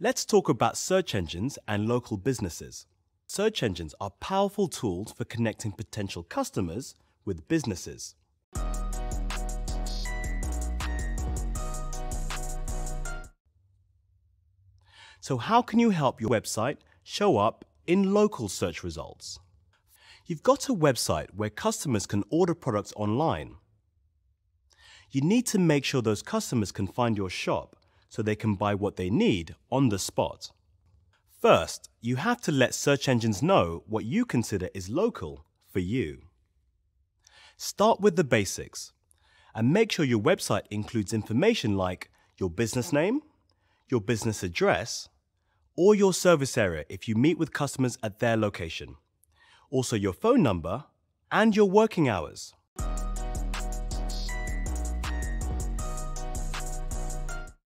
Let's talk about search engines and local businesses. Search engines are powerful tools for connecting potential customers with businesses. So how can you help your website show up in local search results? You've got a website where customers can order products online. You need to make sure those customers can find your shop so they can buy what they need on the spot. First, you have to let search engines know what you consider is local for you. Start with the basics and make sure your website includes information like your business name, your business address, or your service area if you meet with customers at their location. Also your phone number and your working hours.